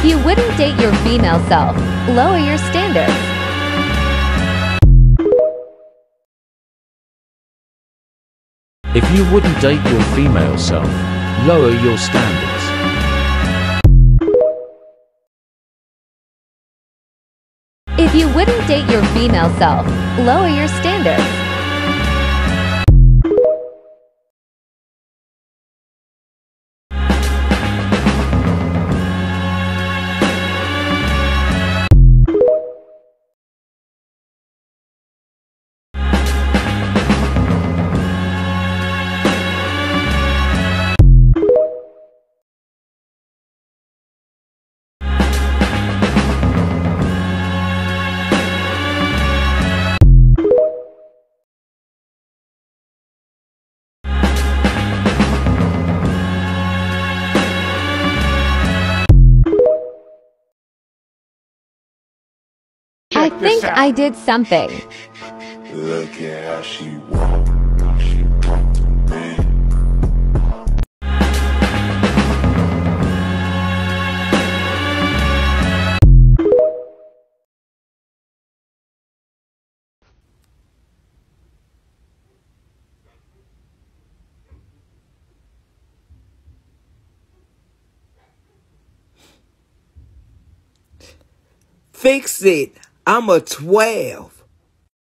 If you wouldn't date your female self, lower your standards. If you wouldn't date your female self, lower your standards. If you wouldn't date your female self, lower your standards. I think I did something. Look at how she walk, how she walk to me. Fix it. I'm a 12.